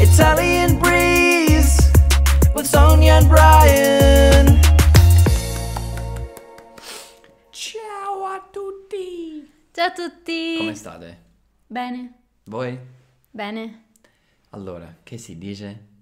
Italian breeze with Sonia and Brian. Ciao a tutti. Ciao a tutti! Come state? Bene, Voi? bene. Allora, che si dice?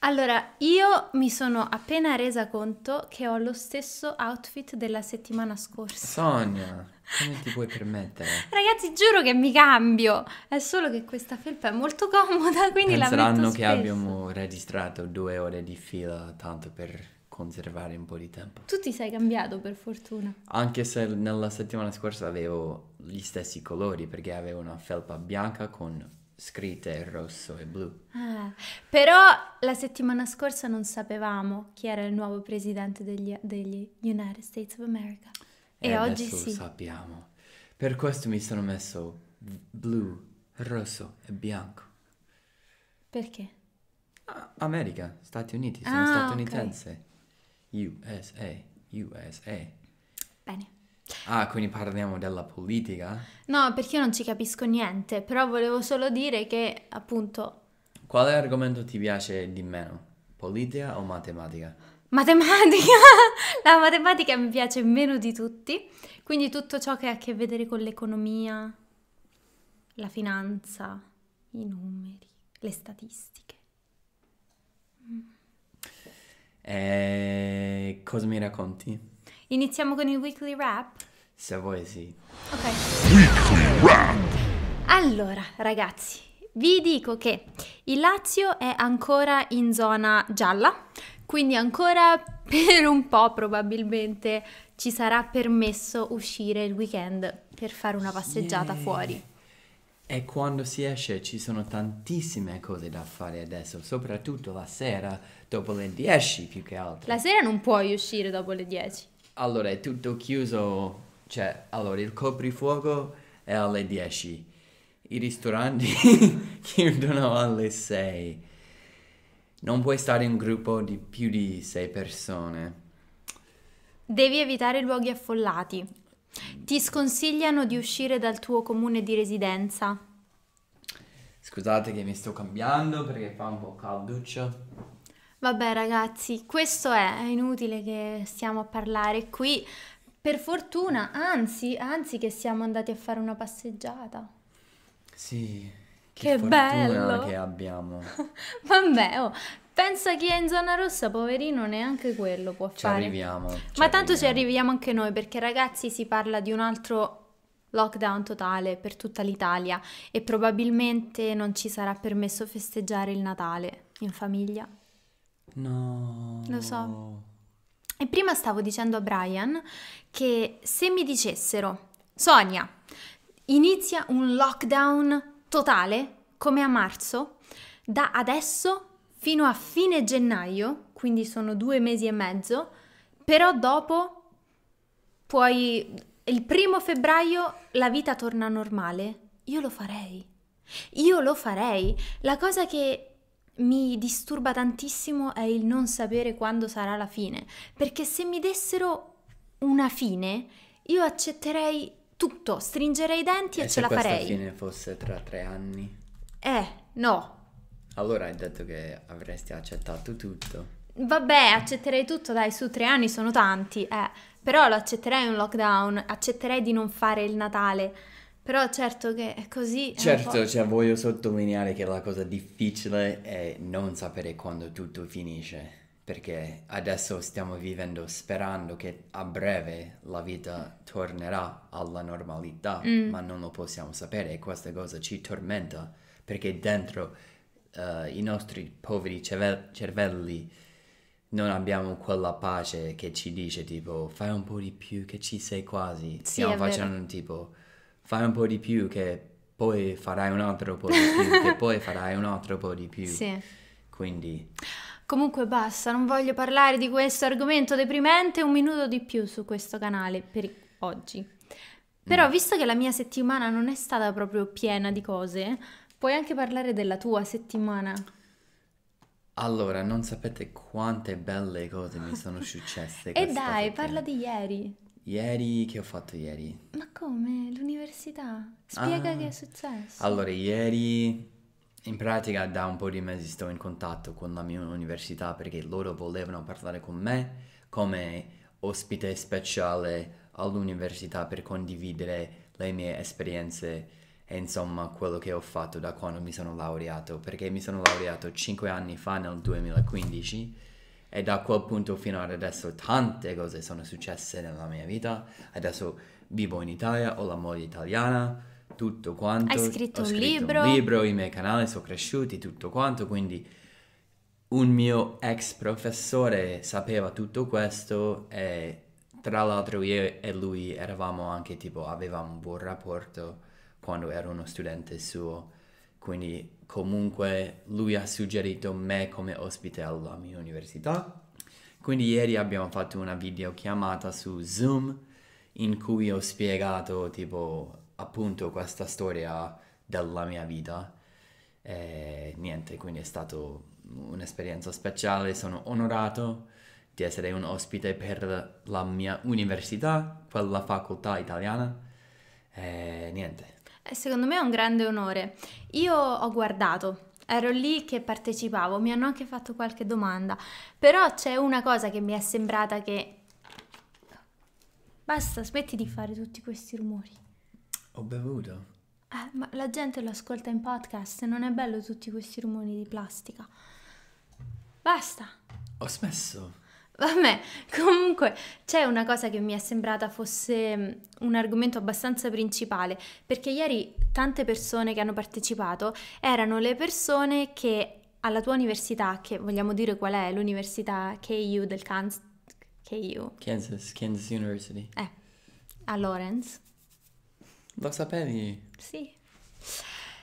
Allora, io mi sono appena resa conto che ho lo stesso outfit della settimana scorsa. Sonia, come ti puoi permettere? Ragazzi, giuro che mi cambio. È solo che questa felpa è molto comoda, quindi la metto Penseranno che spesso. abbiamo registrato due ore di fila tanto per conservare un po' di tempo. Tu ti sei cambiato, per fortuna. Anche se nella settimana scorsa avevo gli stessi colori perché avevo una felpa bianca con scritte rosso e blu. Ah, però la settimana scorsa non sapevamo chi era il nuovo presidente degli, degli United States of America. E, oggi adesso sì. lo sappiamo. Per questo mi sono messo blu, rosso e bianco. Perché? America, Stati Uniti, sono Ah, statunitense. USA, USA. Bene. Ah, quindi parliamo della politica? No, perché io non ci capisco niente, però volevo solo dire che appunto Quale argomento ti piace di meno? Politica o matematica? matematica, la matematica mi piace meno di tutti, quindi tutto ciò che ha a che vedere con l'economia, la finanza, i numeri, le statistiche. E cosa mi racconti? Iniziamo con il weekly wrap? Se vuoi sì. Ok. Allora, ragazzi, vi dico che il Lazio è ancora in zona gialla, quindi ancora per un po' probabilmente ci sarà permesso uscire il weekend per fare una passeggiata Yeah. fuori. E quando si esce ci sono tantissime cose da fare adesso, soprattutto la sera, dopo le 10 più che altro. La sera non puoi uscire dopo le 10. Allora è tutto chiuso, cioè, allora il coprifuoco è alle 10, i ristoranti chiudono alle 6, non puoi stare in un gruppo di più di 6 persone. Devi evitare luoghi affollati. Ti sconsigliano di uscire dal tuo comune di residenza. Scusate che mi sto cambiando perché fa un po' calduccio. Vabbè ragazzi, questo è, è inutile che stiamo a parlare qui. Per fortuna, anzi, anzi che siamo andati a fare una passeggiata. Sì, Che fortuna bello! che abbiamo. Vabbè, oh, pensa chi è in zona rossa, poverino, neanche quello può Ci fare. arriviamo. ci Ma tanto ci arriviamo. arriviamo anche noi, perché ragazzi si parla di un altro lockdown totale per tutta l'Italia e probabilmente non ci sarà permesso festeggiare il Natale in famiglia. No. Lo so. E prima stavo dicendo a Brian che se mi dicessero, Sonia, inizia un lockdown totale come a marzo, da adesso fino a fine gennaio, quindi sono due mesi e mezzo, però dopo puoi, il primo febbraio la vita torna normale, io lo farei. Io lo farei. La cosa che mi disturba tantissimo è il non sapere quando sarà la fine, perché se mi dessero una fine, io accetterei tutto, stringerei i denti e, E ce se la questa farei. fine fosse tra tre anni? Eh, no. Allora hai detto che avresti accettato tutto. Vabbè, accetterei tutto, dai, su tre anni sono tanti, eh. Però lo accetterei un lockdown, accetterei di non fare il Natale. Però certo che è così. Certo, cioè voglio sottolineare che la cosa difficile è non sapere quando tutto finisce, perché adesso stiamo vivendo sperando che a breve la vita tornerà alla normalità, Mm. ma non lo possiamo sapere e questa cosa ci tormenta, perché dentro eh, i nostri poveri cerve- cervelli non abbiamo quella pace che ci dice tipo fai un po' di più che ci sei quasi. Sì, Stiamo è vero. facendo tipo fai un po' di più che poi farai un altro po' di più, che poi farai un altro po' di più. Sì. Quindi Comunque basta, non voglio parlare di questo argomento deprimente un minuto di più su questo canale per oggi. Però Mm. visto che la mia settimana non è stata proprio piena di cose, puoi anche parlare della tua settimana. allora non sapete quante belle cose mi sono successe E dai, settimana. parla di ieri. Ieri, che ho fatto ieri? Ma come? L'università? Spiega Ah. che è successo. Allora, ieri in pratica da un po' di mesi sto in contatto con la mia università perché loro volevano parlare con me come ospite speciale all'università per condividere le mie esperienze e insomma quello che ho fatto da quando mi sono laureato, perché mi sono laureato 5 anni fa nel 2015 e da quel punto fino ad adesso tante cose sono successe nella mia vita. Adesso vivo in Italia, ho la moglie italiana, tutto quanto. Hai scritto Ho un scritto libro. un libro, i miei canali sono cresciuti, tutto quanto, quindi un mio ex professore sapeva tutto questo e tra l'altro io e lui eravamo anche tipo, avevamo un buon rapporto quando ero uno studente suo, quindi comunque lui ha suggerito me come ospite alla mia università. Quindi ieri abbiamo fatto una videochiamata su Zoom in cui ho spiegato tipo appunto questa storia della mia vita e niente, quindi è stato un'esperienza speciale, sono onorato di essere un ospite per la mia università, quella facoltà italiana e niente. Eh, Secondo me è un grande onore. Io ho guardato, ero lì che partecipavo, mi hanno anche fatto qualche domanda, però c'è una cosa che mi è sembrata che... Basta, smetti di fare tutti questi rumori. Ho bevuto. Eh, ma la gente lo ascolta in podcast, non è bello tutti questi rumori di plastica. Basta. Ho smesso. Vabbè, comunque c'è una cosa che mi è sembrata fosse mm, un argomento abbastanza principale, perché ieri tante persone che hanno partecipato erano le persone che alla tua università, che vogliamo dire qual è, l'università KU del Kansas, KU, Kansas, Kansas University. eh, a Lawrence, Lo sapevi? sì.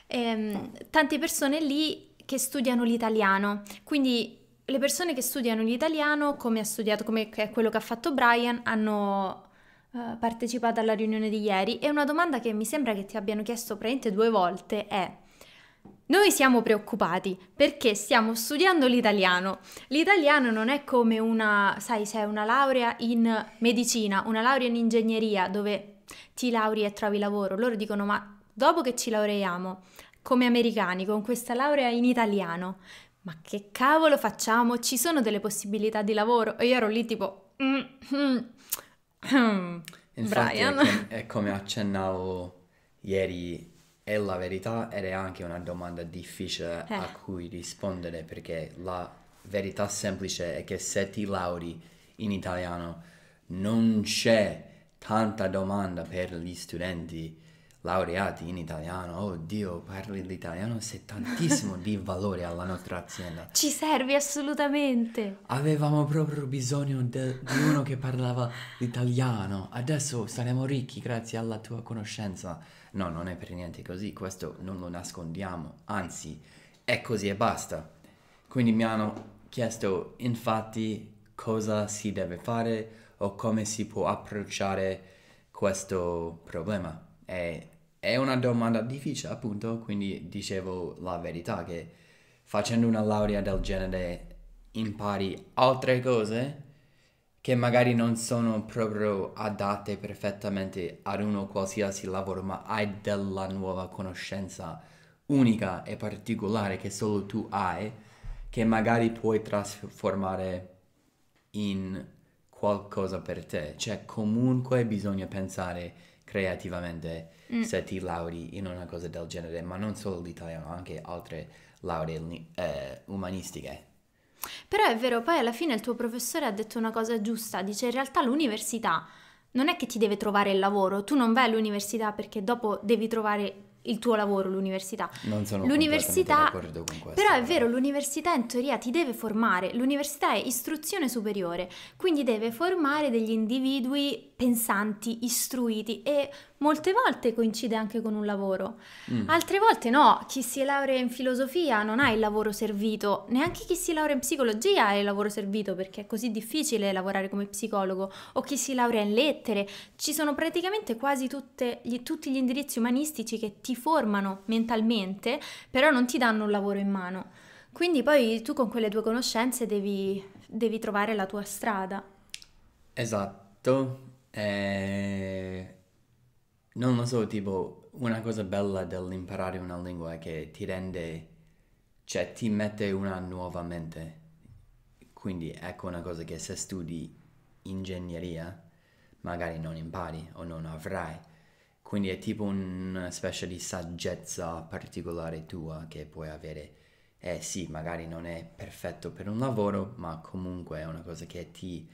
Ehm, tante persone lì che studiano l'italiano, quindi le persone che studiano l'italiano, come ha studiato, come è quello che ha fatto Brian, hanno eh, partecipato alla riunione di ieri e una domanda che mi sembra che ti abbiano chiesto praticamente due volte è noi siamo preoccupati perché stiamo studiando l'italiano. L'italiano non è come una, sai, se una laurea in medicina, una laurea in ingegneria dove ti lauri e trovi lavoro. Loro dicono ma dopo che ci laureiamo come americani con questa laurea in italiano, ma che cavolo facciamo? Ci sono delle possibilità di lavoro? E io ero lì tipo... "Mm, mm, mm." Infatti, Brian. È, è come accennavo ieri, è la verità ed è anche una domanda difficile Eh. a cui rispondere perché la verità semplice è che se ti lauri in italiano non c'è tanta domanda per gli studenti laureati in italiano. Oh Dio, parli l'italiano, sei tantissimo di valore alla nostra azienda. Ci servi assolutamente. Avevamo proprio bisogno de- di uno che parlava l'italiano. Adesso saremo ricchi grazie alla tua conoscenza. No, non è per niente così, questo non lo nascondiamo, anzi, è così e basta. Quindi mi hanno chiesto infatti cosa si deve fare o come si può approcciare questo problema. E è una domanda difficile, appunto, quindi dicevo la verità che facendo una laurea del genere impari altre cose che magari non sono proprio adatte perfettamente ad uno qualsiasi lavoro, ma hai della nuova conoscenza unica e particolare che solo tu hai, che magari puoi trasformare in qualcosa per te. Cioè, comunque bisogna pensare creativamente se ti lauri in una cosa del genere, ma non solo l'italiano, anche altre lauree eh, umanistiche. Però è vero, poi alla fine il tuo professore ha detto una cosa giusta, dice in realtà l'università non è che ti deve trovare il lavoro, tu non vai all'università perché dopo devi trovare il tuo lavoro, l'università. Non sono L'università, d'accordo con questo. però è vero, l'università in teoria ti deve formare, l'università è istruzione superiore, quindi deve formare degli individui pensanti, istruiti e molte volte coincide anche con un lavoro. Mm. Altre volte no, chi si laurea in filosofia non ha il lavoro servito, neanche chi si laurea in psicologia ha il lavoro servito perché è così difficile lavorare come psicologo, o chi si laurea in lettere. Ci sono praticamente quasi tutte gli- tutti gli indirizzi umanistici che ti formano mentalmente, però non ti danno un lavoro in mano. Quindi poi tu con quelle tue conoscenze devi, devi trovare la tua strada. Esatto, Eh, non lo so, tipo, una cosa bella dell'imparare una lingua è che ti rende, cioè ti mette una nuova mente. Quindi ecco una cosa che se studi ingegneria, magari non impari o non avrai. Quindi è tipo una specie di saggezza particolare tua che puoi avere. Eh sì, magari non è perfetto per un lavoro, ma comunque è una cosa che ti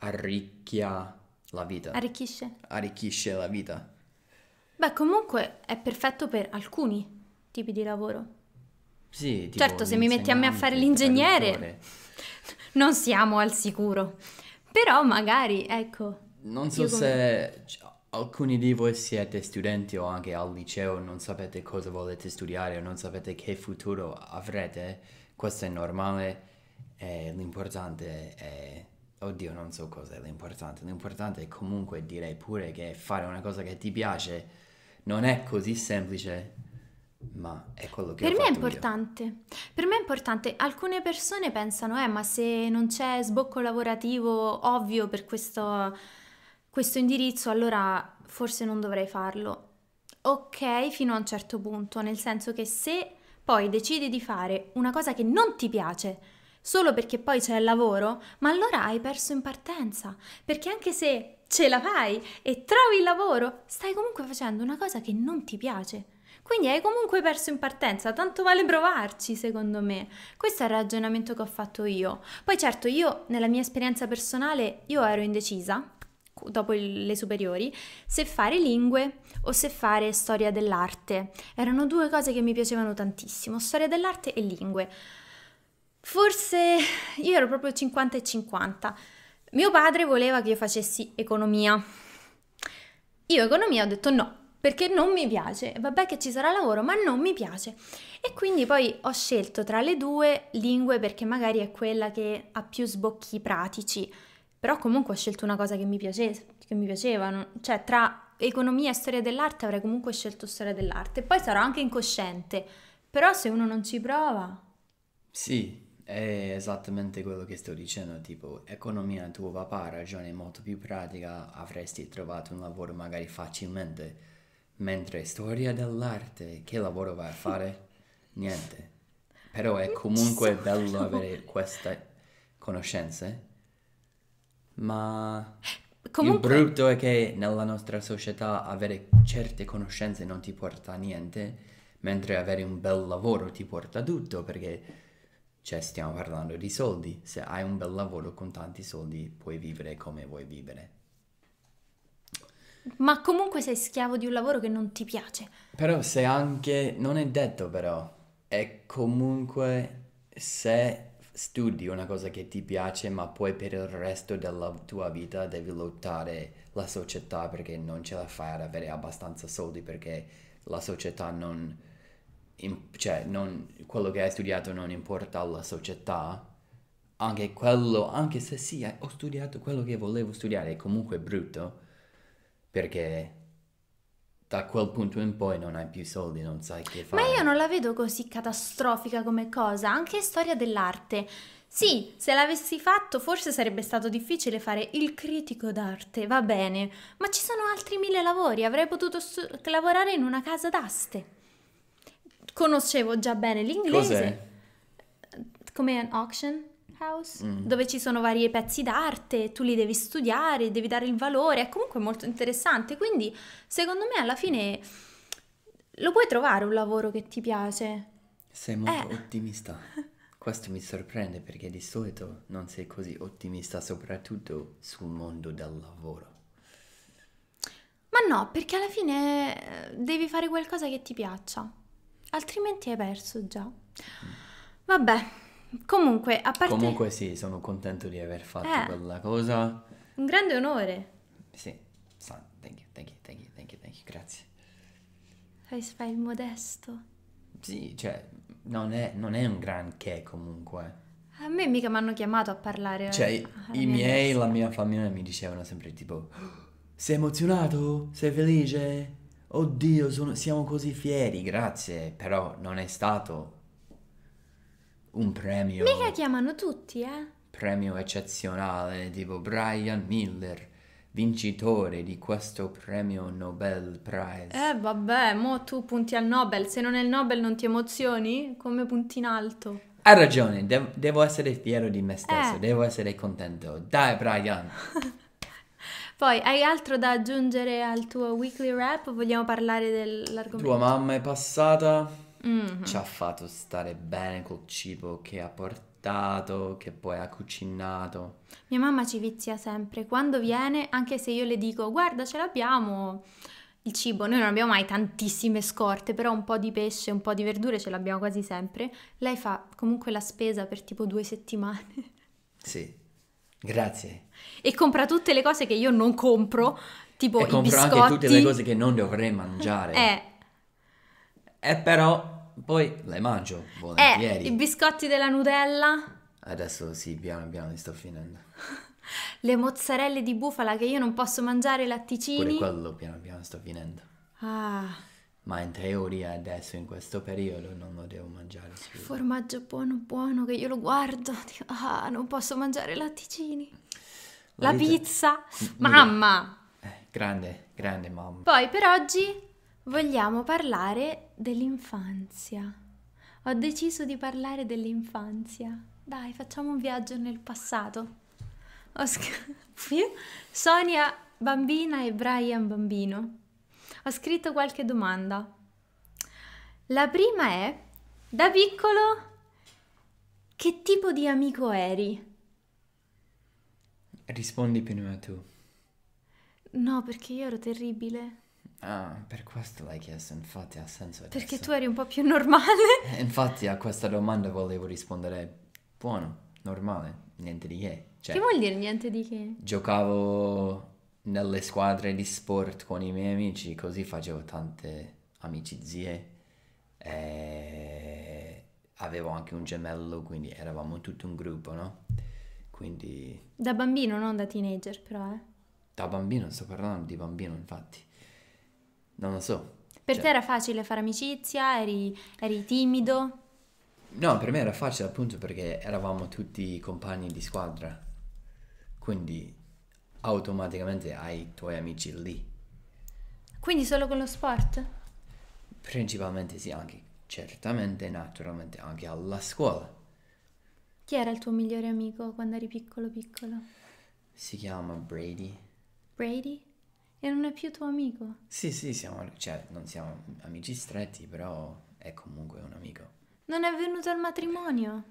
arricchia la vita. Arricchisce? Arricchisce la vita. Beh, comunque è perfetto per alcuni tipi di lavoro. Sì, tipo Certo, se mi metti a me a fare l'ingegnere-. Non siamo al sicuro. Però magari, ecco. Non so come- se alcuni di voi siete studenti o anche al liceo, non sapete cosa volete studiare o non sapete che futuro avrete, questo è normale e l'importante è... Oddio, non so cosa è l'importante. L'importante è comunque direi pure che fare una cosa che ti piace non è così semplice, ma è quello che Per me è fatto io. importante. Per me è importante. Alcune persone pensano, eh, ma se non c'è sbocco lavorativo ovvio per questo, questo indirizzo, allora forse non dovrei farlo. Ok, fino a un certo punto, nel senso che se poi decidi di fare una cosa che non ti piace, solo perché poi c'è il lavoro, ma allora hai perso in partenza, perché anche se ce la fai e trovi il lavoro, stai comunque facendo una cosa che non ti piace. Quindi hai comunque perso in partenza, tanto vale provarci, secondo me. Questo è il ragionamento che ho fatto io. Poi certo, io nella mia esperienza personale, io ero indecisa dopo il- le superiori se fare lingue o se fare storia dell'arte. Erano due cose che mi piacevano tantissimo, storia dell'arte e lingue. Forse io ero proprio 50 e 50. Mio padre voleva che io facessi economia. Io economia ho detto no, perché non mi piace. Vabbè che ci sarà lavoro, ma non mi piace. E quindi poi ho scelto tra le due lingue perché magari è quella che ha più sbocchi pratici. Però comunque ho scelto una cosa che mi piace, che mi piaceva, cioè tra economia e storia dell'arte avrei comunque scelto storia dell'arte. Poi sarò anche incosciente, però se uno non ci prova... Sì, è esattamente quello che sto dicendo, tipo, economia tuo papà ha ragione molto più pratica, avresti trovato un lavoro magari facilmente, mentre storia dell'arte, che lavoro vai a fare? Niente. Però è comunque bello avere queste conoscenze, ma Comunque... il brutto è che nella nostra società avere certe conoscenze non ti porta a niente, mentre avere un bel lavoro ti porta a tutto, perché cioè, stiamo parlando di soldi. Se hai un bel lavoro con tanti soldi, puoi vivere come vuoi vivere. Ma comunque sei schiavo di un lavoro che non ti piace. Però se anche, non è detto però, è comunque se studi una cosa che ti piace, ma poi per il resto della tua vita devi lottare la società perché non ce la fai ad avere abbastanza soldi perché la società non, im- cioè non, quello che hai studiato non importa alla società, anche quello, anche se sì, ho studiato quello che volevo studiare, è comunque brutto perché da quel punto in poi non hai più soldi, non sai che fare. Ma io non la vedo così catastrofica come cosa, anche storia dell'arte. Sì, se l'avessi fatto forse sarebbe stato difficile fare il critico d'arte, va bene, ma ci sono altri mille lavori, avrei potuto lavorare in una casa d'aste. Conoscevo già bene l'inglese, Cos'è? come un auction house, Mm. dove ci sono vari pezzi d'arte, tu li devi studiare, devi dare il valore, è comunque molto interessante, quindi secondo me alla fine lo puoi trovare un lavoro che ti piace. Sei molto Eh. ottimista. Questo mi sorprende perché di solito non sei così ottimista, soprattutto sul mondo del lavoro. Ma no, perché alla fine eh, devi fare qualcosa che ti piaccia, altrimenti hai perso già. Vabbè, comunque, a parte Comunque sì, sono contento di aver fatto Eh. quella cosa. un grande onore, Sì, thank you, thank you, thank you, thank you, thank you, grazie. fai, fai il modesto. Sì, cioè, non è, non è un granché comunque. A me mica mi hanno chiamato a parlare. Cioè, alla i miei, la università. mia famiglia mi dicevano sempre tipo, sei emozionato? Sei felice? Oddio, sono- siamo così fieri, grazie. Però non è stato un premio, Mica chiamano tutti, eh? premio eccezionale, tipo Brian Miller, vincitore di questo premio Nobel Prize. Eh vabbè, mo tu punti al Nobel, se non è il Nobel non ti emozioni? Come punti in alto? Hai ragione, dev- devo essere fiero di me stesso, Eh. devo essere contento. Dai, Brian. Poi, hai altro da aggiungere al tuo weekly rap? O vogliamo parlare dell'argomento? Tua mamma è passata, Mhm. ci ha fatto stare bene col cibo che ha portato, che poi ha cucinato. Mia mamma ci vizia sempre, quando viene, anche se io le dico guarda ce l'abbiamo il cibo, noi non abbiamo mai tantissime scorte, però un po' di pesce, un po' di verdure ce l'abbiamo quasi sempre, lei fa comunque la spesa per tipo due settimane. Sì, grazie. e compra tutte le cose che io non compro, tipo e i compro biscotti. anche tutte le cose che non dovrei mangiare. Eh, E però poi le mangio eh, volentieri. i biscotti della Nutella, Adesso sì, piano piano li sto finendo. le mozzarelle di bufala che io non posso mangiare, i Pure latticini. quello piano piano sto finendo. Ah, Ma in teoria adesso in questo periodo non lo devo mangiare più. formaggio buono buono che io lo guardo, dico, ah, non posso mangiare latticini. La vita- pizza, Mira. mamma. Eh, grande, grande mamma. Poi per oggi vogliamo parlare dell'infanzia. Ho deciso di parlare dell'infanzia. Dai, facciamo un viaggio nel passato. Io- Sonia bambina e Brian bambino. Ho scritto qualche domanda. La prima è, da piccolo, che tipo di amico eri? Rispondi prima tu. No, perché io ero terribile. Ah, per questo l'hai chiesto, infatti ha senso adesso. Perché tu eri un po' più normale. Eh, Infatti a questa domanda volevo rispondere buono, normale, niente di che. Cioè, Che vuol dire niente di che? giocavo nelle squadre di sport con i miei amici, così facevo tante amicizie. E avevo anche un gemello, quindi eravamo tutto un gruppo, no? Quindi Da bambino, non da teenager, però, eh. da bambino, sto parlando di bambino, infatti. Non lo so. Per Cioè- te era facile fare amicizia? Eri, eri timido? No, per me era facile appunto perché eravamo tutti compagni di squadra. Quindi automaticamente hai i tuoi amici lì. Quindi solo con lo sport? Principalmente sì, anche certamente, naturalmente anche alla scuola. Chi era il tuo migliore amico quando eri piccolo piccolo? Si chiama Brady. Brady? E non è più tuo amico? Sì, sì, siamo, cioè, non siamo amici stretti, però è comunque un amico. Non è venuto al matrimonio?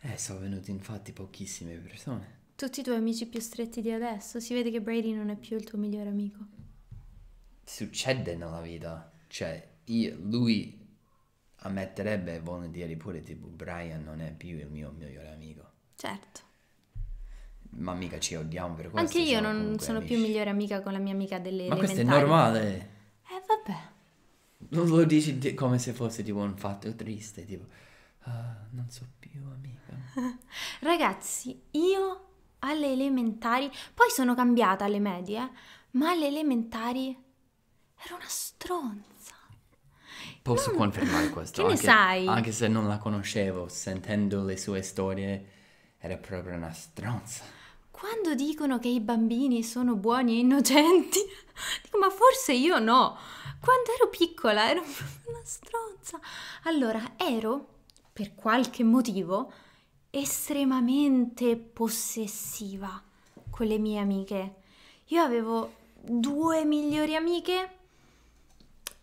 Eh, sono venuti infatti pochissime persone. Tutti i tuoi amici più stretti di adesso. Si vede che Brady non è più il tuo migliore amico. Succede nella vita. Cioè, io, lui ammetterebbe volentieri pure tipo Brian non è più il mio migliore amico. Certo. Ma mica ci odiamo per questo. Anche io non sono più amici. migliore amica con la mia amica delle Ma questo è normale. Eh, vabbè. Non lo dici di- come se fosse tipo un fatto triste, tipo, ah, non so più amica. Ragazzi, io alle elementari, poi sono cambiata alle medie, ma alle elementari ero una stronza. Posso Non- confermare questo. Che ne anche, sai? Anche se non la conoscevo, sentendo le sue storie, era proprio una stronza. Quando dicono che i bambini sono buoni e innocenti, dico, ma forse io no. Quando ero piccola ero proprio una stronza. Allora, ero, per qualche motivo, estremamente possessiva con le mie amiche. Io avevo due migliori amiche,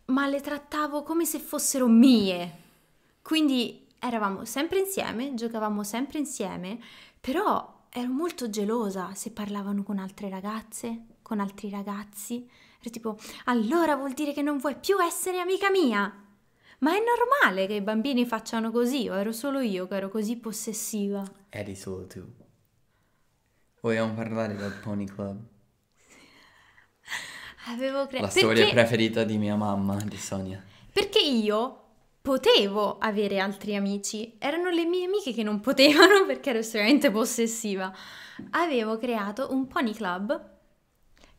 ma le trattavo come se fossero mie. Quindi eravamo sempre insieme, giocavamo sempre insieme, però ero molto gelosa se parlavano con altre ragazze, con altri ragazzi. Ero tipo, allora vuol dire che non vuoi più essere amica mia. Ma è normale che i bambini facciano così, o ero solo io che ero così possessiva? Eri solo tu. Vogliamo parlare del Pony Club? Avevo creato... La storia preferita di mia mamma, di Sonia. Perché io potevo avere altri amici, erano le mie amiche che non potevano perché ero estremamente possessiva. Avevo creato un pony club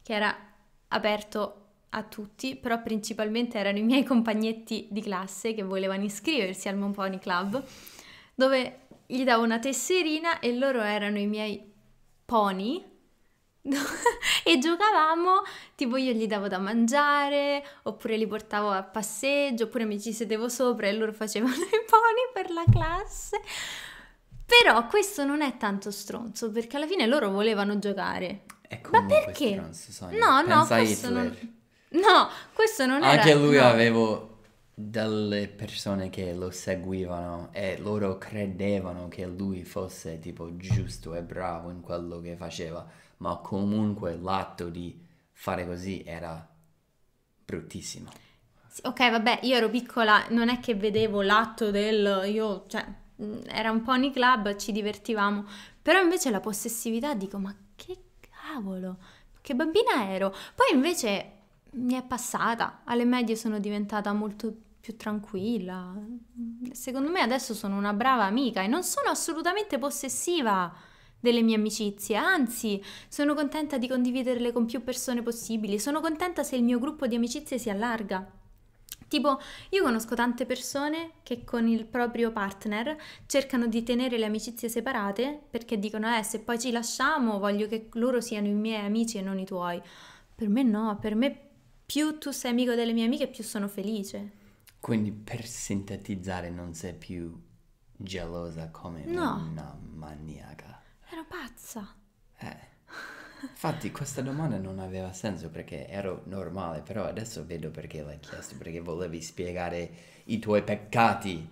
che era aperto a tutti, però principalmente erano i miei compagnetti di classe che volevano iscriversi al Mon Pony Club, dove gli davo una tesserina e loro erano i miei pony e giocavamo, tipo io gli davo da mangiare, oppure li portavo a passeggio, oppure mi ci sedevo sopra e loro facevano i pony per la classe. Però questo non è tanto stronzo, perché alla fine loro volevano giocare. Ma perché? stronzo. No, no, Pensa a questo non... No, questo non era... Anche lui no. aveva delle persone che lo seguivano e loro credevano che lui fosse tipo giusto e bravo in quello che faceva, ma comunque l'atto di fare così era bruttissimo. Sì, Ok, vabbè, io ero piccola, non è che vedevo l'atto del... Io, cioè, mh, era un pony club, ci divertivamo, però invece la possessività dico, ma che cavolo, che bambina ero. Poi invece mi è passata, alle medie sono diventata molto più tranquilla. Secondo me adesso sono una brava amica e non sono assolutamente possessiva delle mie amicizie, anzi sono contenta di condividerle con più persone possibili, sono contenta se il mio gruppo di amicizie si allarga. Tipo, io conosco tante persone che con il proprio partner cercano di tenere le amicizie separate perché dicono, eh, se poi ci lasciamo voglio che loro siano i miei amici e non i tuoi. Per me no, per me più tu sei amico delle mie amiche, più sono felice. Quindi per sintetizzare non sei più gelosa come No. una maniaca. Ero pazza. Eh. Infatti questa domanda non aveva senso perché ero normale, però adesso vedo perché l'hai chiesto, perché volevi spiegare i tuoi peccati.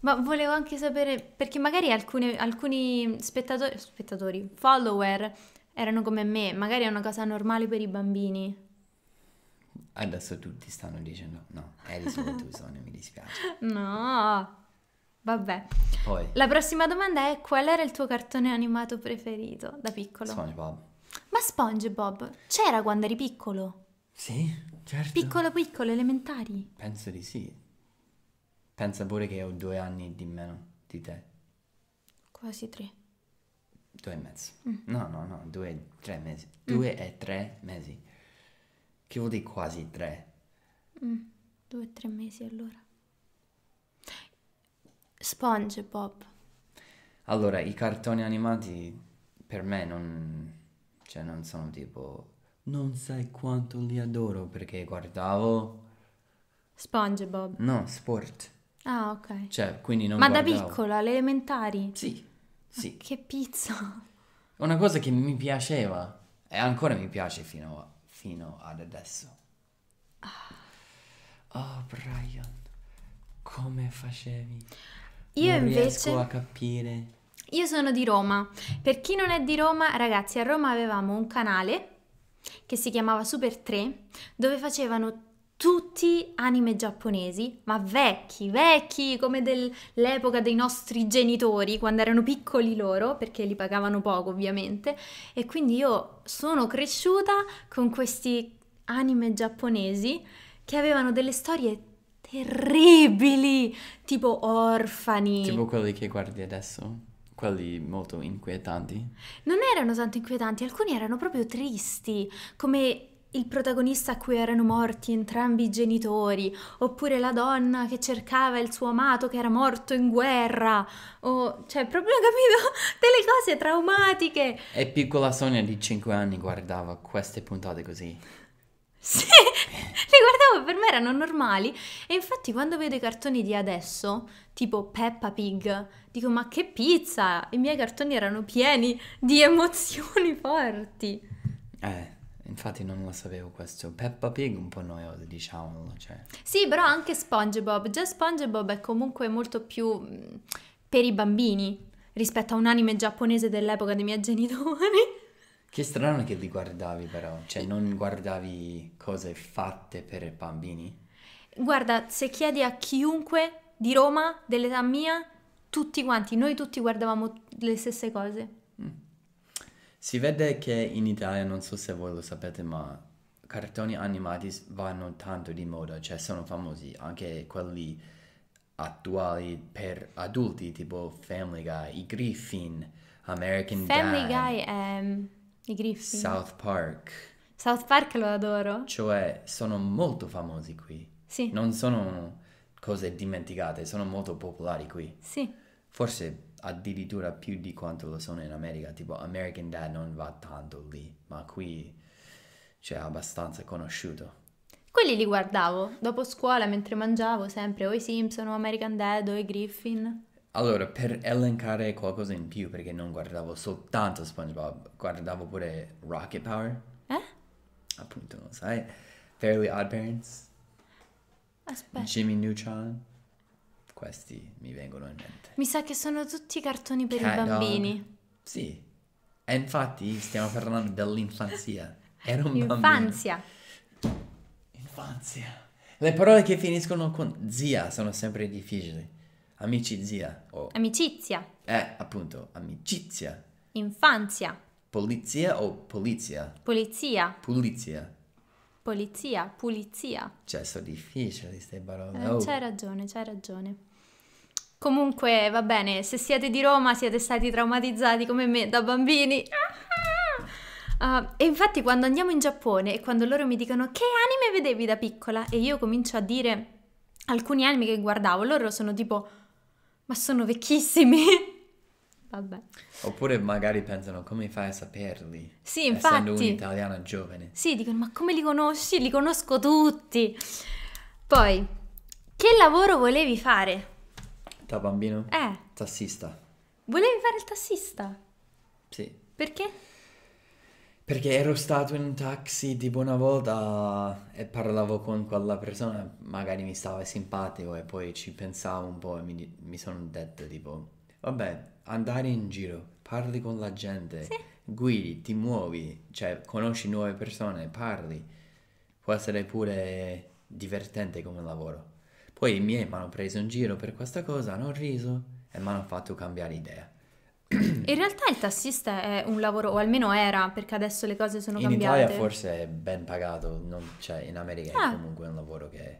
Ma volevo anche sapere, perché magari alcune- alcuni spettatori, spettatori, follower erano come me, magari è una cosa normale per i bambini. Adesso tutti stanno dicendo no, eri solo tu Sonia, mi dispiace. No, vabbè. Poi La prossima domanda è qual era il tuo cartone animato preferito da piccolo? SpongeBob. Ma SpongeBob c'era quando eri piccolo? Sì, certo. Piccolo piccolo, elementari? Penso di sì. Pensa pure che ho due anni di meno di te. Quasi tre. Due e mezzo. Mm. No, no, no, due, tre mesi. Due e tre mesi. Che vuol dire quasi tre? Mm, due o tre mesi allora. SpongeBob. Allora, i cartoni animati per me non... Cioè, non sono tipo... Non sai quanto li adoro perché guardavo... SpongeBob. No, sport. Ah, ok. Cioè, quindi non Ma da guardavo. piccola, alle elementari? Sì, sì. Che pizza. Una cosa che mi piaceva e ancora mi piace fino, fino ad adesso. Oh, Brian, come facevi? Io non invece... riesco a capire. Io sono di Roma. Per chi non è di Roma, ragazzi, a Roma avevamo un canale che si chiamava Super 3, dove facevano tutti anime giapponesi, ma vecchi, vecchi, come dell'epoca dei nostri genitori, quando erano piccoli loro, perché li pagavano poco ovviamente, e quindi io sono cresciuta con questi anime giapponesi che avevano delle storie terribili, tipo orfani. Tipo quelli che guardi adesso? Quelli molto inquietanti? Non erano tanto inquietanti, alcuni erano proprio tristi, come il protagonista a cui erano morti entrambi i genitori, oppure la donna che cercava il suo amato che era morto in guerra, o cioè proprio capito delle cose traumatiche. E piccola Sonia di 5 anni guardava queste puntate così. Sì, li guardavo per me erano normali e infatti quando vedo i cartoni di adesso, tipo Peppa Pig, dico ma che pizza! I miei cartoni erano pieni di emozioni forti. Eh, infatti non lo sapevo questo. Peppa Pig un po' noioso, diciamolo, cioè. Sì, però anche SpongeBob. Già SpongeBob è comunque molto più mh, per i bambini rispetto a un anime giapponese dell'epoca dei miei genitori. Che strano che li guardavi però, cioè non guardavi cose fatte per bambini? Guarda, se chiedi a chiunque di Roma, dell'età mia, tutti quanti, noi tutti guardavamo le stesse cose. Si vede che in Italia, non so se voi lo sapete, ma cartoni animati vanno tanto di moda, cioè sono famosi anche quelli attuali per adulti, tipo Family Guy, i Griffin, American Family Dad, Guy è mm, i Griffin. South Park, South Park lo adoro. cioè sono molto famosi qui. Sì, Non sono cose dimenticate, sono molto popolari qui. sì. Forse addirittura più di quanto lo sono in America. Tipo American Dad non va tanto lì, ma qui c'è abbastanza conosciuto. Quelli li guardavo dopo scuola mentre mangiavo sempre o i Simpson o American Dad o i Griffin. Allora, per elencare qualcosa in più, perché non guardavo soltanto SpongeBob, guardavo pure Rocket Power, Eh? appunto, non sai, Fairly Odd Parents, Aspetta. Jimmy Neutron, questi mi vengono in mente. Mi sa che sono tutti cartoni per Cat i Dog. bambini. Sì, e infatti stiamo parlando dell'infanzia. Ero un bambino. Infanzia. Infanzia. Le parole che finiscono con zia sono sempre difficili. Amici zia, o Amicizia. eh, appunto, amicizia. Infanzia. Polizia o polizia? Polizia. Pulizia. Polizia. Pulizia. Cioè, sono difficili queste parole. Eh, Oh. C'hai ragione, c'hai ragione. Comunque, va bene, se siete di Roma siete stati traumatizzati come me da bambini. Ah, e infatti quando andiamo in Giappone e quando loro mi dicono che anime vedevi da piccola e io comincio a dire alcuni anime che guardavo, loro sono tipo ma sono vecchissimi. Vabbè. Oppure magari pensano come fai a saperli? Sì, Essendo infatti. un'italiana giovane. Sì, dicono ma come li conosci? Li conosco tutti. Poi, che lavoro volevi fare? Da bambino? Eh, Tassista. volevi fare il tassista? Sì. Perché? Perché ero stato in un taxi tipo una volta e parlavo con quella persona, magari mi stava simpatico e poi ci pensavo un po' e mi, mi sono detto tipo, vabbè, andare in giro, parli con la gente, guidi, ti muovi, cioè conosci nuove persone, parli, può essere pure divertente come lavoro. Poi i miei mi hanno preso in giro per questa cosa, hanno riso e mi hanno fatto cambiare idea. In realtà il tassista è un lavoro, o almeno era, perché adesso le cose sono In cambiate. Italia forse è ben pagato, non- cioè in America Ah. è comunque un lavoro che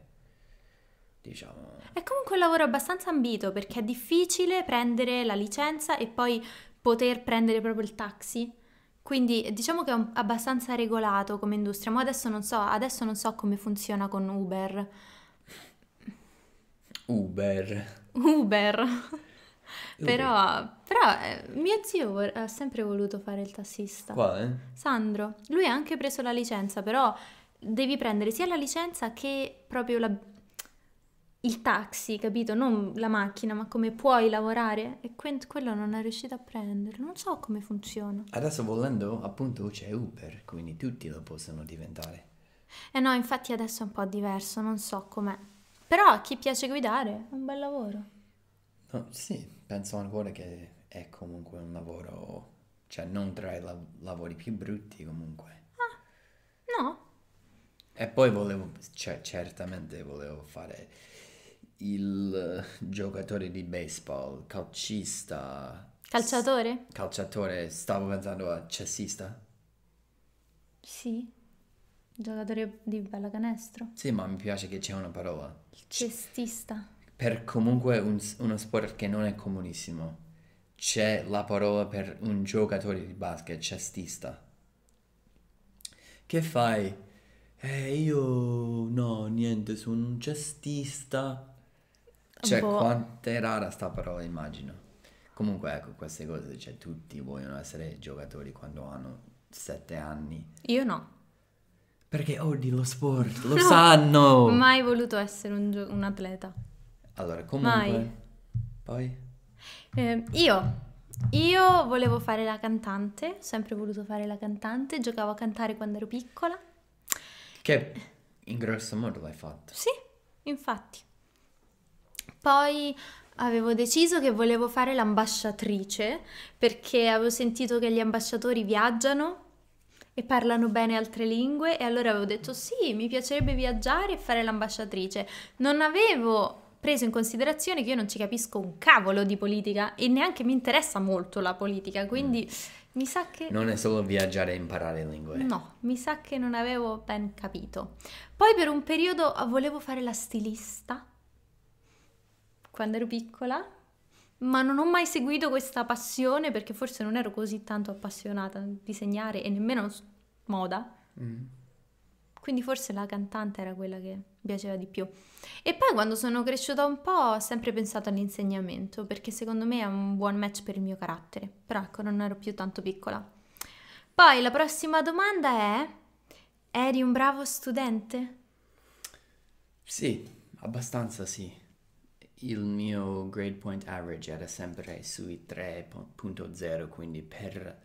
diciamo È comunque un lavoro abbastanza ambito perché è difficile prendere la licenza e poi poter prendere proprio il taxi. Quindi diciamo che è abbastanza regolato come industria, ma adesso non so, adesso non so come funziona con Uber. Uber. Uber. Però, però eh, mio zio vor- ha sempre voluto fare il tassista. Quale? Sandro, lui ha anche preso la licenza, però devi prendere sia la licenza che proprio la- il taxi, capito? Non la macchina, ma come puoi lavorare. E que- quello non è riuscito a prenderlo. Non so come funziona. Adesso volendo appunto c'è Uber, quindi tutti lo possono diventare. Eh no, infatti adesso è un po' diverso, non so com'è. Però a chi piace guidare è un bel lavoro. No, sì, penso ancora che è comunque un lavoro, cioè non tra i lav- lavori più brutti comunque. No? E poi volevo, cioè certamente volevo fare il giocatore di baseball, calcista, Calciatore? calciatore, stavo pensando a cessista. Sì. Giocatore di pallacanestro? Sì, ma mi piace che c'è una parola. Cestista? Per comunque un- uno sport che non è comunissimo, c'è la parola per un giocatore di basket, cestista. Che fai? Eh, io no, niente, sono un cestista. Cioè, Boh. quanto è rara sta parola, immagino. Comunque, ecco, queste cose, cioè, tutti vogliono essere giocatori quando hanno sette anni. Io no. Perché odi lo sport, lo No, sanno! Mai voluto essere un, gio- un atleta. Allora, comunque... Mai. Poi? Eh, io, io volevo fare la cantante, ho sempre voluto fare la cantante, giocavo a cantare quando ero piccola. Che in grosso modo l'hai fatto. Sì, infatti. Poi avevo deciso che volevo fare l'ambasciatrice perché avevo sentito che gli ambasciatori viaggiano e parlano bene altre lingue e allora avevo detto sì, mi piacerebbe viaggiare e fare l'ambasciatrice. Non avevo preso in considerazione che io non ci capisco un cavolo di politica e neanche mi interessa molto la politica, quindi mi sa che... Non è solo viaggiare e imparare lingue. No, mi sa che non avevo ben capito. Poi per un periodo volevo fare la stilista quando ero piccola, ma non ho mai seguito questa passione perché forse non ero così tanto appassionata a disegnare e nemmeno moda. Mm. Quindi forse la cantante era quella che piaceva di più. E poi quando sono cresciuta un po' ho sempre pensato all'insegnamento, perché secondo me è un buon match per il mio carattere, però ecco non ero più tanto piccola. Poi la prossima domanda è, eri un bravo studente? Sì, abbastanza sì. Il mio grade point average era sempre sui 3.0, quindi per,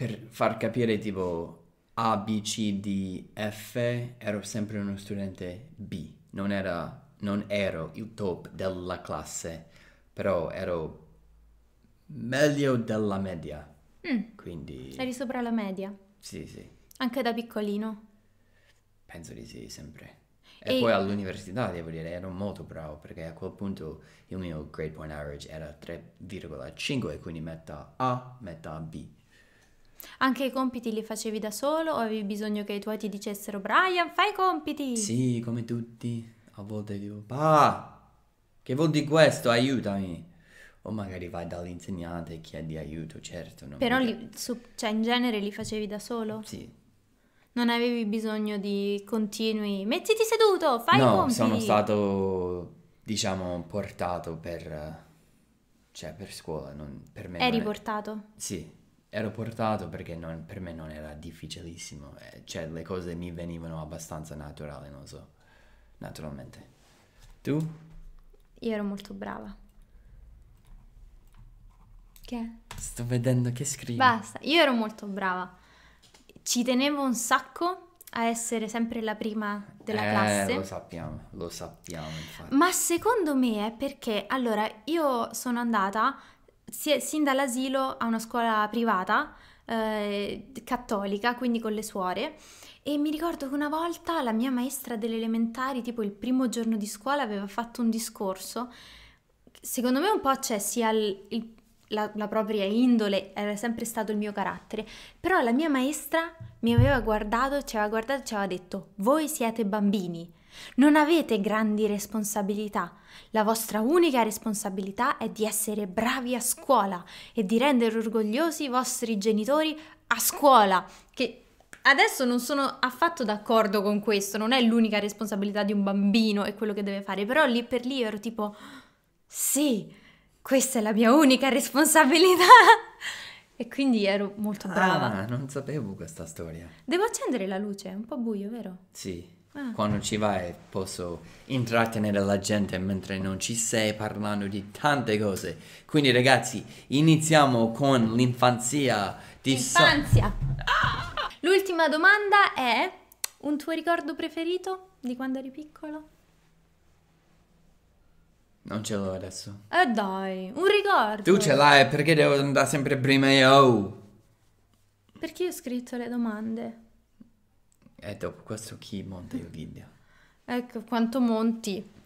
per far capire tipo A, B, C, D, F, ero sempre uno studente B. Non, era, non ero il top della classe, però ero meglio della media. Mm, Quindi eri sopra la media, sì, sì, anche da piccolino. penso di sì, sempre. E, E- poi all'università, devo dire, ero molto bravo perché a quel punto il mio grade point average era 3,5, quindi metà A, metà B. Anche i compiti li facevi da solo o avevi bisogno che i tuoi ti dicessero Brian, fai i compiti? Sì, come tutti, a volte dico, pa, che vuol dire questo? Aiutami. O magari vai dall'insegnante e chiedi aiuto, certo. Però li- su- cioè, in genere li facevi da solo? Sì. Non avevi bisogno di continui mettiti seduto, fai i no, compiti. sono stato, diciamo, portato per, cioè, per scuola, non, per me Eri non è- portato. Sì, ero portato perché non- per me non era difficilissimo, eh, cioè le cose mi venivano abbastanza naturali, non so, naturalmente. Tu? Io ero molto brava. Che? Sto vedendo che scrivi. Basta, io ero molto brava. Ci tenevo un sacco a essere sempre la prima della eh, classe. lo sappiamo, lo sappiamo infatti. Ma secondo me è perché, allora, io sono andata sin dall'asilo a una scuola privata, eh, cattolica, quindi con le suore, e mi ricordo che una volta la mia maestra delle elementari, tipo il primo giorno di scuola, aveva fatto un discorso. Secondo me un po' c'è sia il- il- la, la propria indole, era sempre stato il mio carattere, però la mia maestra mi aveva guardato, ci aveva guardato e ci aveva detto, voi siete bambini, non avete grandi responsabilità, la vostra unica responsabilità è di essere bravi a scuola e di rendere orgogliosi i vostri genitori a scuola, che adesso non sono affatto d'accordo con questo, non è l'unica responsabilità di un bambino e quello che deve fare, però lì per lì ero tipo, sì, questa è la mia unica responsabilità. E quindi ero molto brava. Ah, non sapevo questa storia. Devo accendere la luce, è un po' buio, vero? Sì, Ah. quando ci vai posso intrattenere la gente mentre non ci sei parlando di tante cose. Quindi ragazzi, iniziamo con l'infanzia di So- Infanzia. L'ultima domanda è un tuo ricordo preferito di quando eri piccolo? Non ce l'ho adesso. Eh dai, un ricordo. Tu ce l'hai perché devo andare sempre prima io. Perché io ho scritto le domande. E dopo questo chi monta il video? Ecco quanto monti.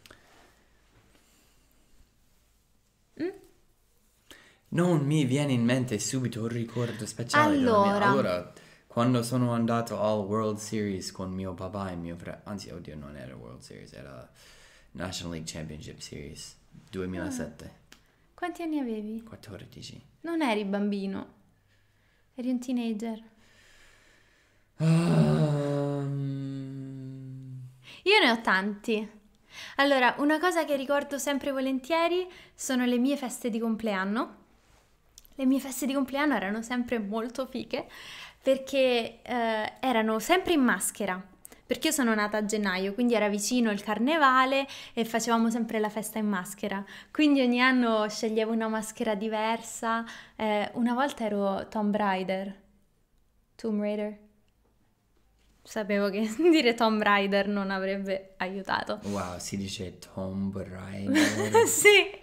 Non mi viene in mente subito un ricordo speciale. Allora. allora, quando sono andato al World Series con mio papà e mio fratello, anzi, oddio, non era World Series, era National League Championship Series 2007, Quanti anni avevi? 14. Non eri bambino. Eri un teenager. Um, Io ne ho tanti. Allora, una cosa che ricordo sempre volentieri sono le mie feste di compleanno. Le mie feste di compleanno erano sempre molto fiche perché eh, erano sempre in maschera. Perché io sono nata a gennaio, quindi era vicino il carnevale e facevamo sempre la festa in maschera. Quindi ogni anno sceglievo una maschera diversa. Eh, una volta ero Tomb Raider. Tomb Raider. Sapevo che dire Tomb Raider non avrebbe aiutato. wow, si dice Tomb Raider. sì.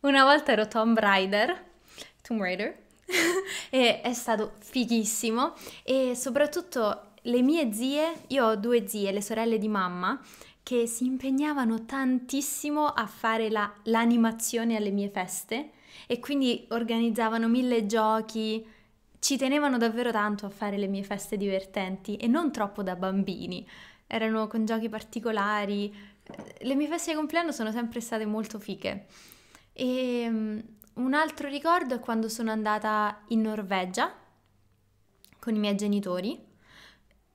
Una volta ero Tomb Raider, Tomb Raider, e è stato fighissimo e soprattutto le mie zie, io ho due zie, le sorelle di mamma, che si impegnavano tantissimo a fare la- l'animazione alle mie feste e quindi organizzavano mille giochi, ci tenevano davvero tanto a fare le mie feste divertenti e non troppo da bambini, erano con giochi particolari. Le mie feste di compleanno sono sempre state molto fiche. E mm, un altro ricordo è quando sono andata in Norvegia con i miei genitori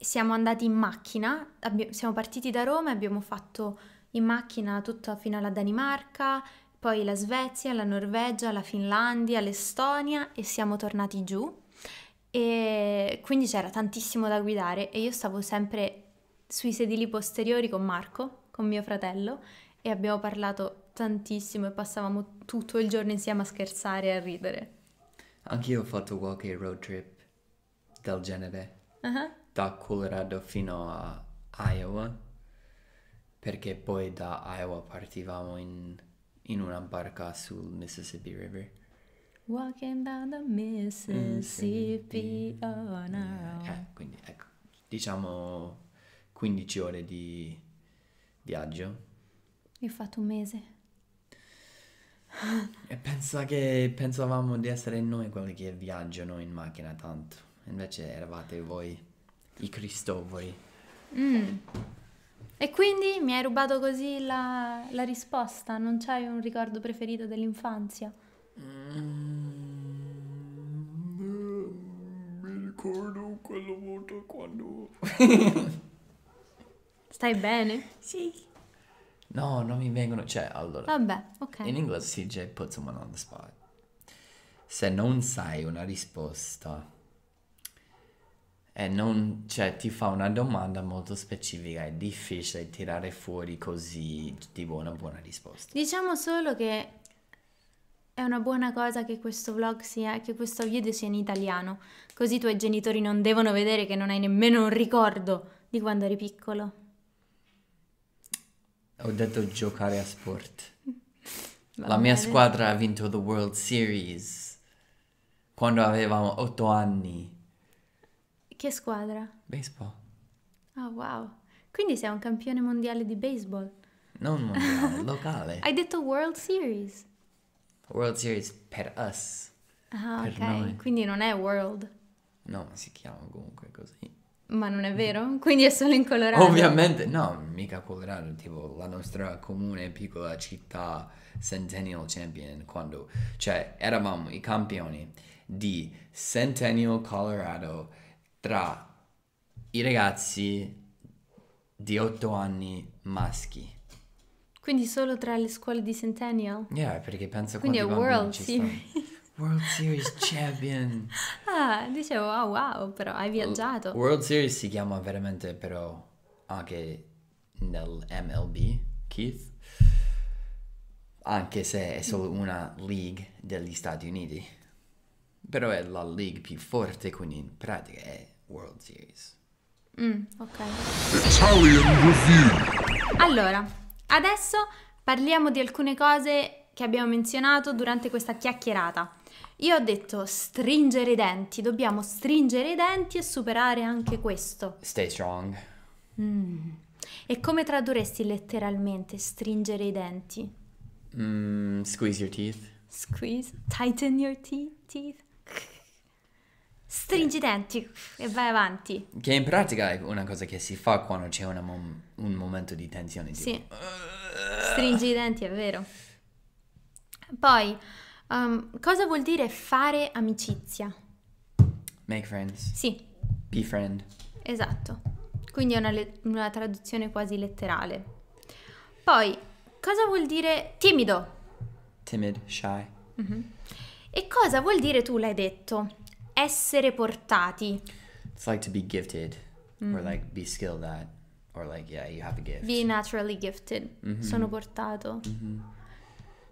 siamo andati in macchina, siamo partiti da Roma e abbiamo fatto in macchina tutta fino alla Danimarca, poi la Svezia, la Norvegia, la Finlandia, l'Estonia e siamo tornati giù. E quindi c'era tantissimo da guidare e io stavo sempre sui sedili posteriori con Marco, con mio fratello, e abbiamo parlato tantissimo e passavamo tutto il giorno insieme a scherzare e a ridere. Anch'io ho fatto qualche road trip del genere, Ah, da Colorado fino a Iowa, perché poi da Iowa partivamo in, in una barca sul Mississippi River. Walking down the Mississippi on our own. Eh, quindi ecco, diciamo 15 ore di viaggio. Io ho fatto un mese. E pensa che pensavamo di essere noi quelli che viaggiano in macchina tanto, invece eravate voi, i Cristofori. Mm. E quindi mi hai rubato così la, la risposta? Non c'hai un ricordo preferito dell'infanzia? Mi ricordo quella volta quando... Stai bene? Sì. No, non mi vengono, cioè, allora... Vabbè, ok. In inglese si dice put someone on the spot. Se non sai una risposta e non, cioè, ti fa una domanda molto specifica, è difficile tirare fuori così, tipo, una buona risposta. Diciamo solo che è una buona cosa che questo vlog sia, che questo video sia in italiano, così i tuoi genitori non devono vedere che non hai nemmeno un ricordo di quando eri piccolo. Ho detto giocare a sport. Va La mia bene. squadra ha vinto the World Series quando avevamo otto anni. Che squadra? Baseball. Oh wow. Quindi sei un campione mondiale di baseball. Non mondiale, locale. Hai detto World Series. World Series per us. Ah, Per ok. noi. Quindi non è World. No, ma si chiama comunque così. Ma non è vero? Quindi è solo in Colorado. Ovviamente, no, mica Colorado, tipo la nostra comune piccola città Centennial Champion, quando, cioè, eravamo i campioni di Centennial Colorado tra i ragazzi di 8 anni maschi. Quindi solo tra le scuole di Centennial. Yeah, perché penso Quindi è quanti bambini World ci stanno. Series. World Series Champion. Ah, dicevo, oh wow, però hai viaggiato. World Series si chiama veramente però anche nel MLB, Keith. Anche se è solo una league degli Stati Uniti. Però è la league più forte, quindi in pratica è World Series. Mm, ok. Italian Review. Allora, adesso parliamo di alcune cose che abbiamo menzionato durante questa chiacchierata. Io ho detto stringere i denti, dobbiamo stringere i denti e superare anche questo. Stay strong. E come tradurresti letteralmente stringere i denti? Mm, squeeze your teeth. Squeeze, tighten your te- teeth. Stringi i denti e vai avanti. Che in pratica è una cosa che si fa quando c'è mom- un momento di tensione. Tipo, Sì. Stringi i denti, è vero. Poi, um, cosa vuol dire fare amicizia? Make friends. Sì, Befriend. esatto. Quindi è una, le- una traduzione quasi letterale. Poi, cosa vuol dire timido? Timid. Shy. E cosa vuol dire, tu l'hai detto, essere portati? It's like to be gifted. Or like be skilled at. Or like, yeah, you have a gift. Be naturally gifted. Sono portato.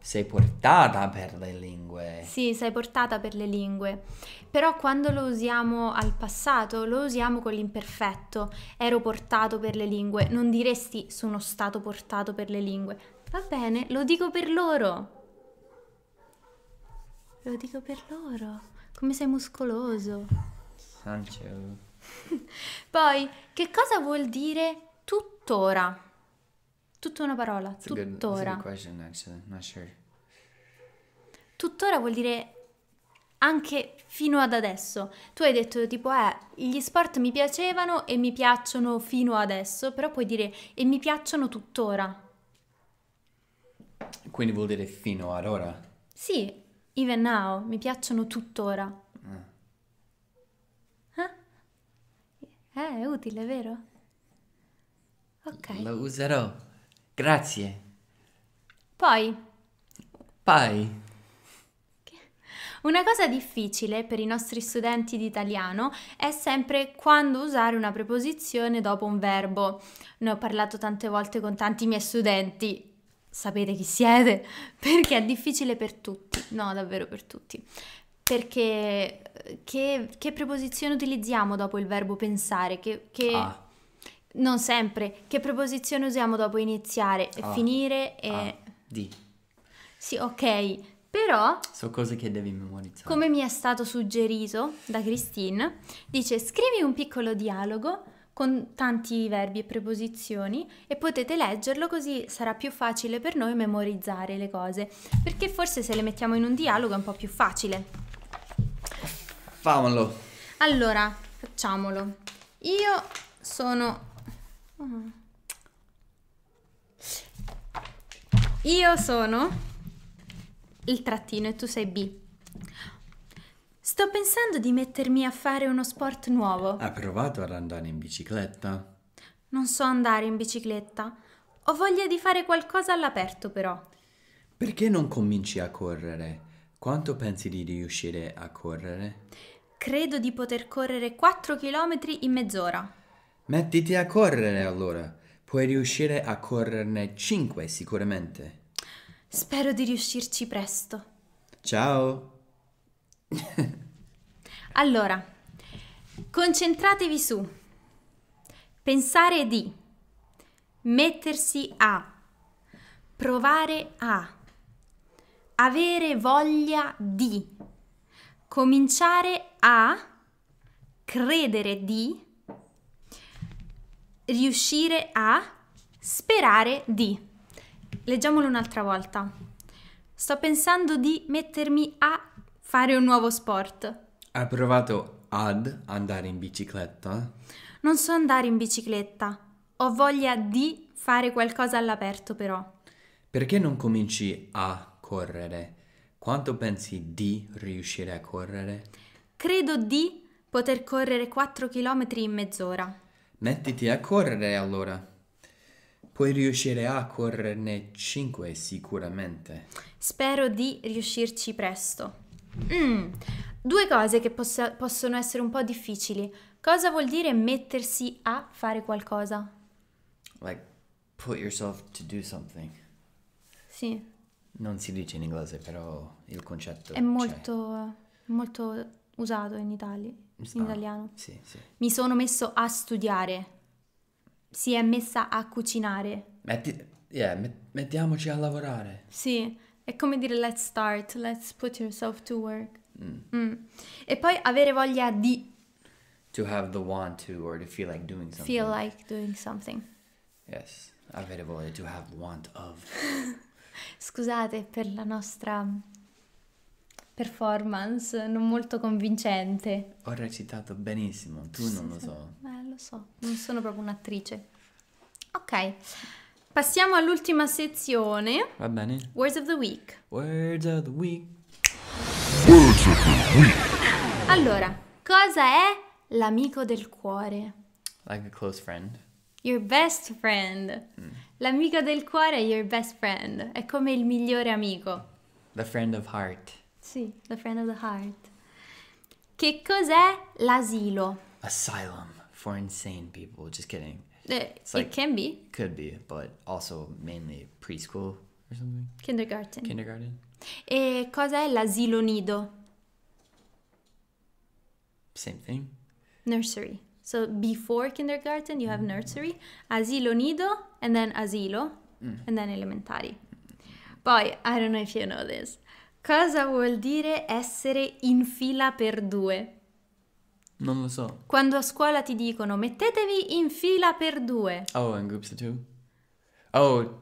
Sei portata per le lingue. Sì, sei portata per le lingue, però quando lo usiamo al passato lo usiamo con l'imperfetto. Ero portato per le lingue, non diresti sono stato portato per le lingue. Va bene, lo dico per loro. Lo dico per loro. Come sei muscoloso. Sancho. Poi, che cosa vuol dire tuttora? Tutta una parola, a that's a tuttora. good question, actually. Not sure. tuttora vuol dire anche fino ad adesso. Tu hai detto tipo, eh, gli sport mi piacevano e mi piacciono fino adesso, però puoi dire e mi piacciono tuttora. Quindi vuol dire fino ad ora. Sì, even now, mi piacciono tuttora. Eh? Eh, è utile, vero? Ok. Lo userò. Grazie. Poi, Bye. una cosa difficile per i nostri studenti di italiano è sempre quando usare una preposizione dopo un verbo. Ne ho parlato tante volte con tanti miei studenti. Sapete chi siete? Perché è difficile per tutti. No, davvero per tutti. Perché che, che preposizione utilizziamo dopo il verbo pensare? Che, che- Ah. Non sempre. Che preposizione usiamo dopo iniziare? Ah. Finire e... Ah, di. Sì, ok. Però So cose che devi memorizzare. come mi è stato suggerito da Christine, dice scrivi un piccolo dialogo con tanti verbi e preposizioni e potete leggerlo così sarà più facile per noi memorizzare le cose, perché forse se le mettiamo in un dialogo è un po' più facile. Fammelo. Allora, facciamolo. Io sono... Io sono il trattino e tu sei B. Sto pensando di mettermi a fare uno sport nuovo. Hai provato ad andare in bicicletta? Non so andare in bicicletta. Ho voglia di fare qualcosa all'aperto però. Perché non cominci a correre? Quanto pensi di riuscire a correre? Credo di poter correre 4 km in mezz'ora. Mettiti a correre allora. Puoi riuscire a correrne 5 sicuramente. Spero di riuscirci presto. Ciao. Allora, concentratevi su pensare di, mettersi a, provare a, avere voglia di, cominciare a, credere di, riuscire a, sperare di. Leggiamolo un'altra volta. Sto pensando di mettermi a fare un nuovo sport. Hai provato ad andare in bicicletta? Non so andare in bicicletta. Ho voglia di fare qualcosa all'aperto però. Perché non cominci a correre? Quanto pensi di riuscire a correre? Credo di poter correre 4 km in mezz'ora. Mettiti a correre allora. Puoi riuscire a correrne 5 sicuramente. Spero di riuscirci presto. Mm, Due cose che possa- possono essere un po' difficili. Cosa vuol dire mettersi a fare qualcosa? Like, put yourself to do something. Sì, Non si dice in inglese, però il concetto è molto, molto usato in, Italia, in Ah, italiano. Sì, sì. Mi sono messo a studiare. Si è messa a cucinare. Metti, yeah, met- mettiamoci a lavorare. Sì, è come dire let's start, let's put yourself to work. Mm. E poi avere voglia di To have the want to or to feel like doing something. feel like doing something. Yes. Avere voglia to have want of. Scusate per la nostra performance non molto convincente. Ho recitato benissimo, tu non lo so. Eh, lo so, non sono proprio un'attrice. Ok, passiamo all'ultima sezione, Va bene? Words of the Week. Words of the week. Words of the week. Allora, cosa è l'amico del cuore? Like a close friend. Your best friend. L'amico del cuore è your best friend. È come il migliore amico. The friend of heart. Sì, the friend of the heart. Che cos'è l'asilo? Asylum for insane people. Just kidding. It's like- it can be Could be, but also mainly preschool or something. kindergarten. Kindergarten. e cosa è l'asilo nido? Same thing. Nursery. So before kindergarten you have nursery, asilo nido, and then asilo, and then elementari. Poi, I don't know if you know this. Cosa vuol dire essere in fila per due? Non lo so. Quando a scuola ti dicono mettetevi in fila per due. Oh, in groups of two? Oh,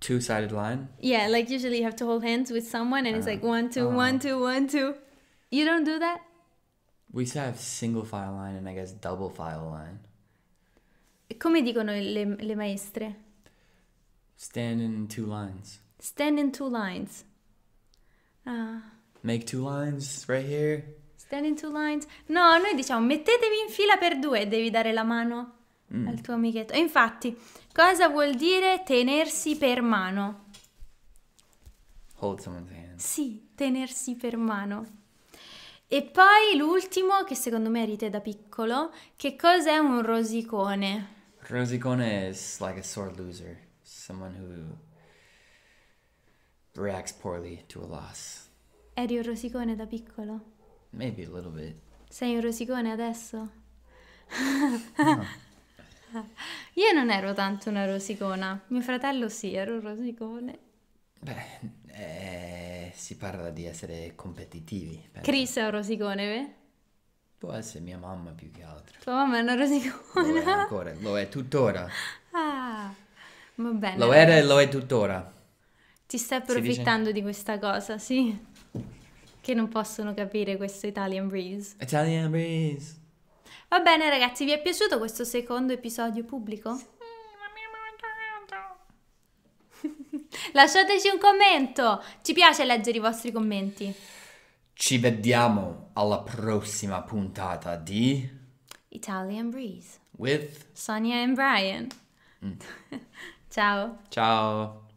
two-sided line? Yeah, like usually you have to hold hands with someone and it's like one, two, one, two, one, two. You don't do that? We used to have single file line and I guess double file line. Come dicono le, le maestre? Stand in two lines. Stand in two lines. Ah, Make two lines right here. Stand in two lines. No, noi diciamo mettetevi in fila per due e devi dare la mano Mm. al tuo amichetto. E infatti, cosa vuol dire tenersi per mano? Hold someone's hand. Sì, tenersi per mano. E poi l'ultimo, che secondo me rite da piccolo, che cos'è un rosicone? Rosicone is like a sore loser. Someone who reacts poorly to a loss. Eri un rosicone da piccolo? Maybe a little bit. Sei un rosicone adesso? Io non ero tanto una rosicona, mio fratello sì, era un rosicone. Beh, eh, si parla di essere competitivi. penso. Chris è un rosicone, ve? Può essere mia mamma più che altro. Tua mamma è una Lo è rosicona? ancora, lo è tuttora. Ah, va bene. Lo era e lo è tuttora. Ti stai Si dice- approfittando di questa cosa, sì? Che non possono capire questo Italian Breeze. Italian Breeze. Va bene ragazzi, vi è piaciuto questo secondo episodio pubblico? Lasciateci un commento, ci piace leggere i vostri commenti. Ci vediamo alla prossima puntata di Italian Breeze, With. Sonia and Brian. Ciao. Ciao.